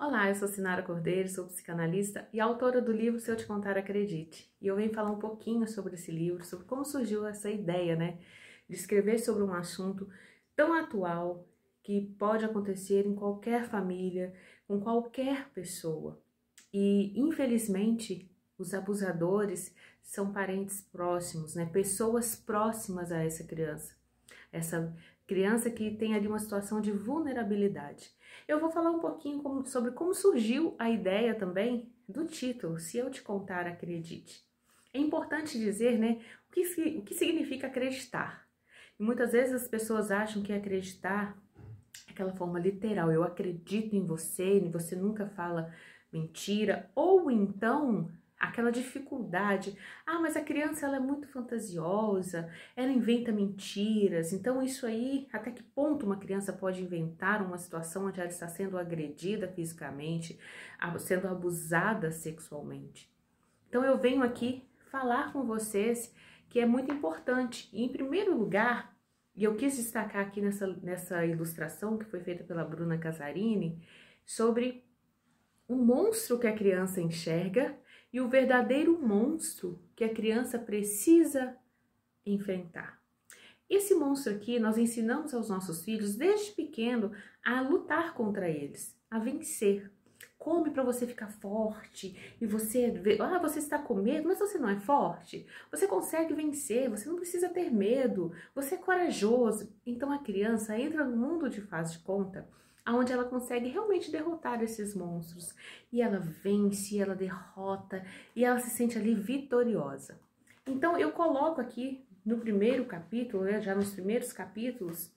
Olá, eu sou Sinara Cordeiro, sou psicanalista e autora do livro Se Eu Te Contar Acredite. E eu venho falar um pouquinho sobre esse livro, sobre como surgiu essa ideia, né, de escrever sobre um assunto tão atual que pode acontecer em qualquer família, com qualquer pessoa. E, infelizmente, os abusadores são parentes próximos, né, pessoas próximas a essa criança. Essa criança que tem ali uma situação de vulnerabilidade. Eu vou falar um pouquinho como, sobre como surgiu a ideia também do título, Se Eu Te Contar, Acredite. É importante dizer, né, o que, o que significa acreditar. Muitas vezes as pessoas acham que acreditar é aquela forma literal, eu acredito em você, e você nunca fala mentira, ou então aquela dificuldade. Ah, mas a criança ela é muito fantasiosa, ela inventa mentiras. Então isso aí, até que ponto uma criança pode inventar uma situação onde ela está sendo agredida fisicamente, sendo abusada sexualmente? Então eu venho aqui falar com vocês que é muito importante. E, em primeiro lugar, e eu quis destacar aqui nessa, nessa ilustração que foi feita pela Bruna Casarini, sobre o monstro que a criança enxerga e o verdadeiro monstro que a criança precisa enfrentar. Esse monstro aqui nós ensinamos aos nossos filhos desde pequeno a lutar contra eles, a vencer. Come para você ficar forte e você ah, você está com medo, mas você não é forte. Você consegue vencer, você não precisa ter medo, você é corajoso. Então a criança entra no mundo de faz de conta onde ela consegue realmente derrotar esses monstros. E ela vence, ela derrota e ela se sente ali vitoriosa. Então eu coloco aqui no primeiro capítulo, né, já nos primeiros capítulos,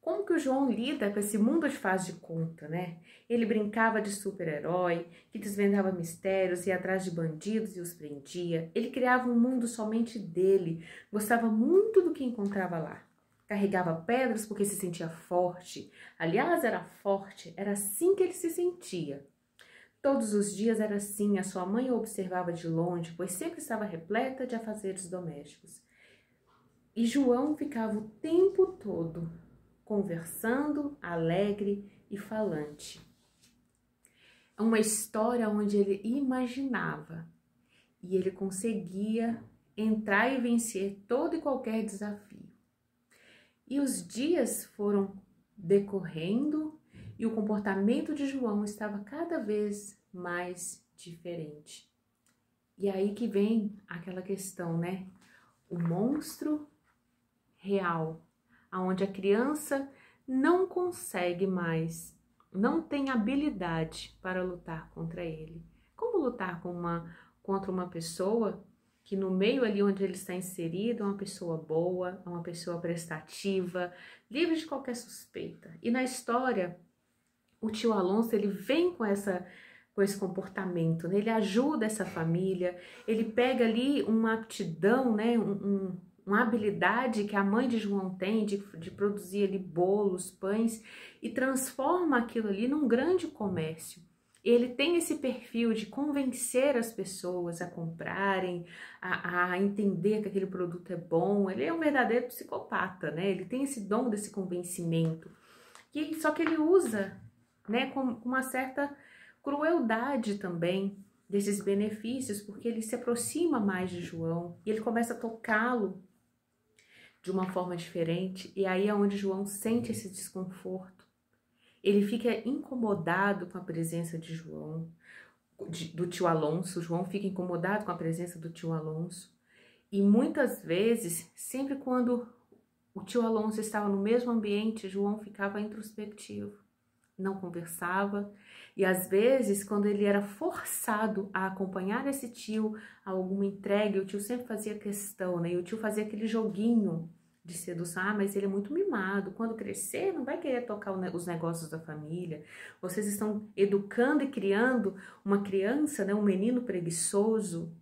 como que o João lida com esse mundo de faz de conta, né? Ele brincava de super-herói, que desvendava mistérios, ia atrás de bandidos e os prendia. Ele criava um mundo somente dele, gostava muito do que encontrava lá carregava pedras porque se sentia forte. Aliás, era forte, era assim que ele se sentia. Todos os dias era assim, a sua mãe o observava de longe, pois sempre estava repleta de afazeres domésticos. E João ficava o tempo todo conversando, alegre e falante. É uma história onde ele imaginava e ele conseguia entrar e vencer todo e qualquer desafio. E os dias foram decorrendo e o comportamento de João estava cada vez mais diferente. E aí que vem aquela questão, né? O monstro real, aonde a criança não consegue mais, não tem habilidade para lutar contra ele. Como lutar com uma, contra uma pessoa que no meio ali onde ele está inserido é uma pessoa boa, é uma pessoa prestativa, livre de qualquer suspeita. E na história, o tio Alonso ele vem com essa com esse comportamento, né? ele ajuda essa família, ele pega ali uma aptidão, né? Um, um, uma habilidade que a mãe de João tem de, de produzir ali bolos, pães e transforma aquilo ali num grande comércio ele tem esse perfil de convencer as pessoas a comprarem, a, a, entender que aquele produto é bom. Ele é um verdadeiro psicopata, né? Ele tem esse dom desse convencimento. E, só que ele usa, né, com, com uma certa crueldade também desses benefícios, porque ele se aproxima mais de João e ele começa a tocá-lo de uma forma diferente. E aí é onde João sente esse desconforto ele fica incomodado com a presença de João, de, do tio Alonso. João fica incomodado com a presença do tio Alonso. E muitas vezes, sempre quando o tio Alonso estava no mesmo ambiente, João ficava introspectivo, não conversava. E às vezes, quando ele era forçado a acompanhar esse tio a alguma entrega, o tio sempre fazia questão, né? E o tio fazia aquele joguinho de sedução, ah, mas ele é muito mimado, quando crescer não vai querer tocar os negócios da família. Vocês estão educando e criando uma criança, né, um menino preguiçoso.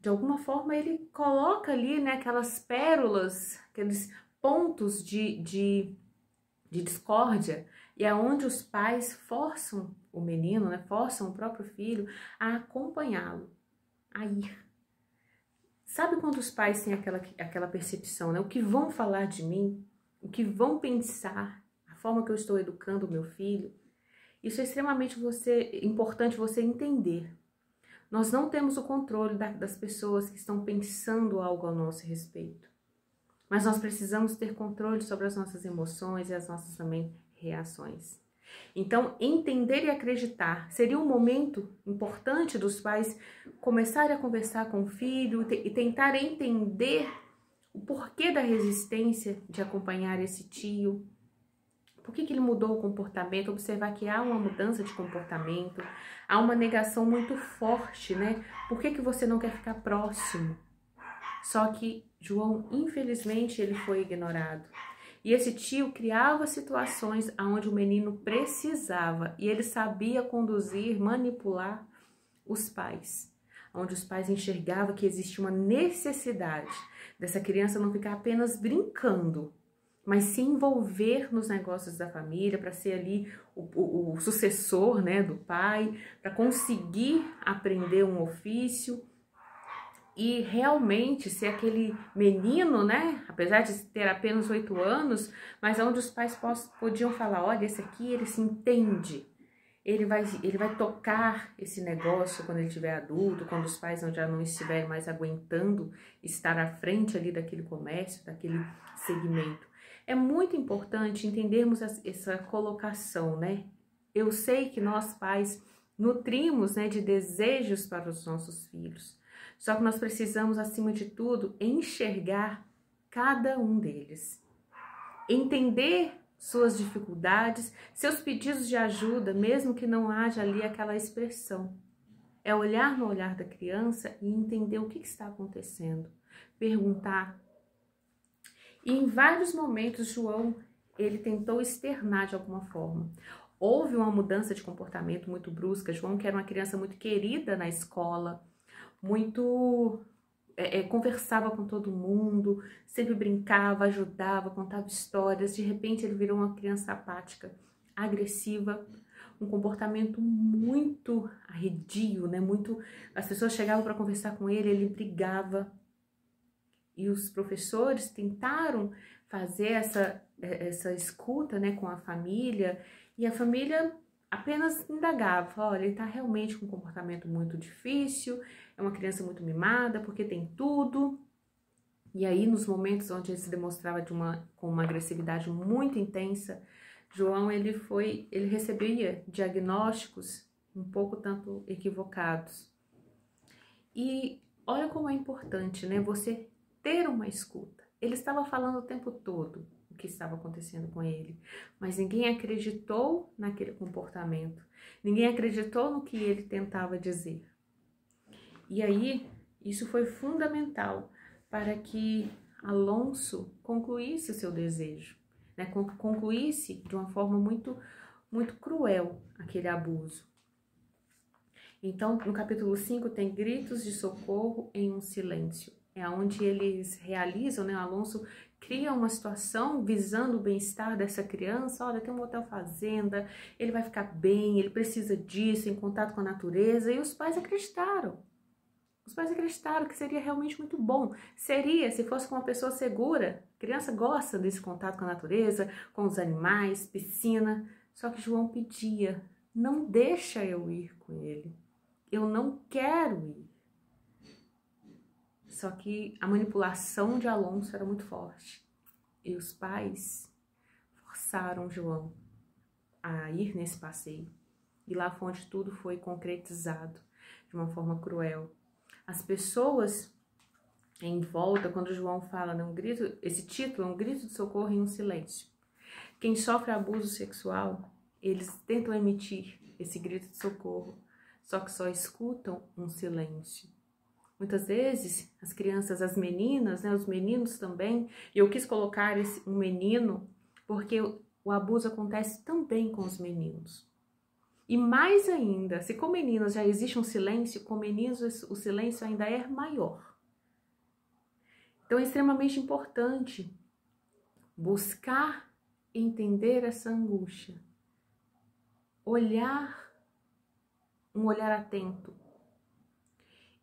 De alguma forma ele coloca ali, né, aquelas pérolas, aqueles pontos de, de, de discórdia, e é onde os pais forçam o menino, né, forçam o próprio filho a acompanhá-lo, a ir Sabe quando os pais têm aquela, aquela percepção, né? O que vão falar de mim, o que vão pensar, a forma que eu estou educando o meu filho. Isso é extremamente você, importante você entender. Nós não temos o controle da, das pessoas que estão pensando algo ao nosso respeito. Mas nós precisamos ter controle sobre as nossas emoções e as nossas também reações. Então, entender e acreditar seria um momento importante dos pais começarem a conversar com o filho e tentar entender o porquê da resistência de acompanhar esse tio, por que, que ele mudou o comportamento, observar que há uma mudança de comportamento, há uma negação muito forte, né? Por que, que você não quer ficar próximo? Só que João, infelizmente, ele foi ignorado. E esse tio criava situações onde o menino precisava e ele sabia conduzir, manipular os pais, onde os pais enxergavam que existia uma necessidade dessa criança não ficar apenas brincando, mas se envolver nos negócios da família, para ser ali o, o, o, sucessor né, do pai, para conseguir aprender um ofício e realmente ser aquele menino, né? Apesar de ter apenas oito anos, mas onde os pais podiam falar: olha, esse aqui ele se entende, ele vai, ele vai tocar esse negócio quando ele estiver adulto, quando os pais já não estiverem mais aguentando estar à frente ali daquele comércio, daquele segmento. É muito importante entendermos essa colocação, né? Eu sei que nós pais nutrimos né, de desejos para os nossos filhos. Só que nós precisamos, acima de tudo, enxergar cada um deles. Entender suas dificuldades, seus pedidos de ajuda, mesmo que não haja ali aquela expressão. É olhar no olhar da criança e entender o que está acontecendo. Perguntar. E em vários momentos, João, ele tentou externar de alguma forma. Houve uma mudança de comportamento muito brusca. João, que era uma criança muito querida na escola, muito. É, é, conversava com todo mundo, sempre brincava, ajudava, contava histórias. De repente, ele virou uma criança apática, agressiva, um comportamento muito arredio, né? Muito. As pessoas chegavam para conversar com ele, ele brigava. E os professores tentaram fazer essa, é, essa escuta né, com a família, e a família apenas indagava: olha, ele está realmente com um comportamento muito difícil, é uma criança muito mimada, porque tem tudo. E aí, nos momentos onde ele se demonstrava de uma, com uma agressividade muito intensa, João ele foi, ele recebia diagnósticos um pouco tanto equivocados. E olha como é importante, né? Você ter uma escuta. Ele estava falando o tempo todo o que estava acontecendo com ele, mas ninguém acreditou naquele comportamento. Ninguém acreditou no que ele tentava dizer. E aí, isso foi fundamental para que Alonso concluísse o seu desejo, né? concluísse de uma forma muito, muito cruel aquele abuso. Então, no capítulo 5 tem gritos de socorro em um silêncio. É onde eles realizam, né? Alonso cria uma situação visando o bem-estar dessa criança. Olha, tem um hotel fazenda, ele vai ficar bem, ele precisa disso, em contato com a natureza. E os pais acreditaram. Os pais acreditaram que seria realmente muito bom. Seria se fosse com uma pessoa segura. A criança gosta desse contato com a natureza, com os animais, piscina. Só que João pedia: não deixa eu ir com ele. Eu não quero ir. Só que a manipulação de Alonso era muito forte. E os pais forçaram João a ir nesse passeio. E lá foi onde tudo foi concretizado de uma forma cruel as pessoas em volta, quando João fala, um grito, esse título é um grito de socorro em um silêncio. Quem sofre abuso sexual, eles tentam emitir esse grito de socorro, só que só escutam um silêncio. Muitas vezes as crianças, as meninas, né, os meninos também, e eu quis colocar esse, um menino porque o abuso acontece também com os meninos. E mais ainda, se com meninos já existe um silêncio, com meninos o silêncio ainda é maior. Então é extremamente importante buscar entender essa angústia, olhar, um olhar atento.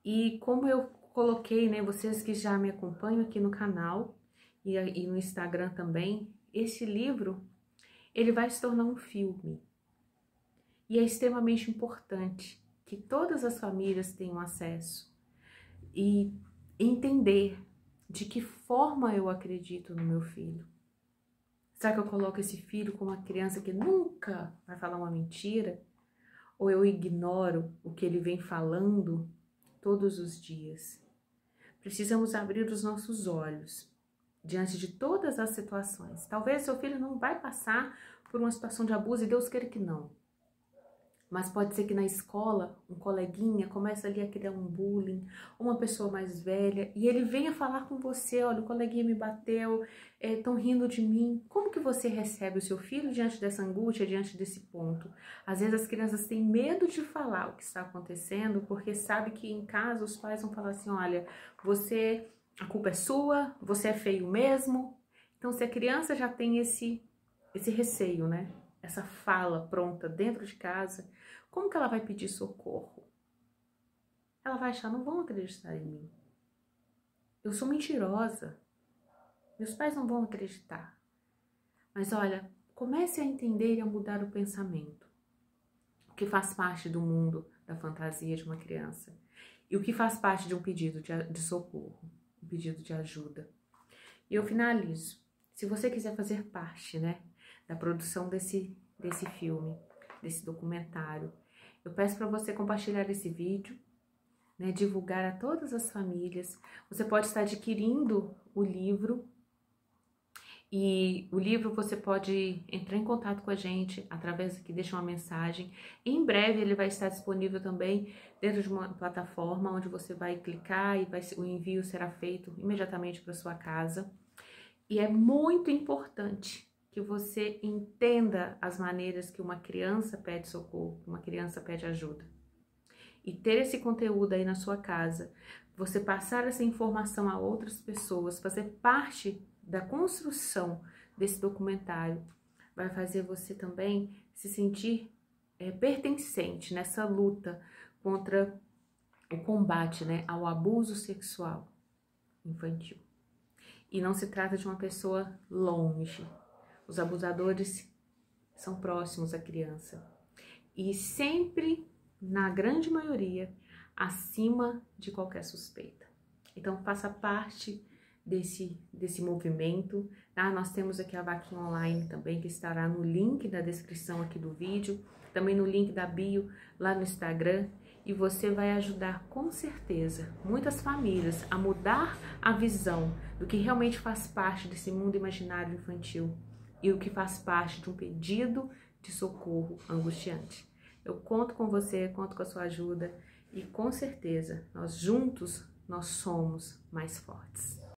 E como eu coloquei, né, vocês que já me acompanham aqui no canal e, e no Instagram também, esse livro ele vai se tornar um filme. E é extremamente importante que todas as famílias tenham acesso e entender de que forma eu acredito no meu filho. Será que eu coloco esse filho como uma criança que nunca vai falar uma mentira? Ou eu ignoro o que ele vem falando todos os dias? Precisamos abrir os nossos olhos diante de todas as situações. Talvez seu filho não vai passar por uma situação de abuso e Deus queira que não. Mas pode ser que na escola, um coleguinha comece ali a criar um bullying, uma pessoa mais velha, e ele venha falar com você, olha, o coleguinha me bateu, estão é, rindo de mim. Como que você recebe o seu filho diante dessa angústia, diante desse ponto? Às vezes as crianças têm medo de falar o que está acontecendo, porque sabe que em casa os pais vão falar assim, olha, você, a culpa é sua, você é feio mesmo. Então se a criança já tem esse, esse receio, né? Essa fala pronta dentro de casa, como que ela vai pedir socorro? Ela vai achar, não vão acreditar em mim. Eu sou mentirosa. Meus pais não vão acreditar. Mas olha, comece a entender e a mudar o pensamento. O que faz parte do mundo da fantasia de uma criança. E o que faz parte de um pedido de, de socorro, um pedido de ajuda. E eu finalizo. Se você quiser fazer parte, né, da produção desse, desse filme, desse documentário, eu peço para você compartilhar esse vídeo, né, divulgar a todas as famílias. Você pode estar adquirindo o livro e o livro você pode entrar em contato com a gente através aqui, deixa uma mensagem. Em breve ele vai estar disponível também dentro de uma plataforma onde você vai clicar e vai, o envio será feito imediatamente para sua casa. E é muito importante que você entenda as maneiras que uma criança pede socorro, uma criança pede ajuda. E ter esse conteúdo aí na sua casa, você passar essa informação a outras pessoas, fazer parte da construção desse documentário, vai fazer você também se sentir é, pertencente nessa luta contra o combate né, ao abuso sexual infantil. E não se trata de uma pessoa longe, os abusadores são próximos à criança e sempre, na grande maioria, acima de qualquer suspeita. Então, faça parte desse, desse movimento. Tá? Nós temos aqui a vaquinha online também, que estará no link da descrição aqui do vídeo, também no link da bio lá no Instagram. E você vai ajudar com certeza muitas famílias a mudar a visão do que realmente faz parte desse mundo imaginário infantil e o que faz parte de um pedido de socorro angustiante. Eu conto com você, conto com a sua ajuda e com certeza nós juntos nós somos mais fortes.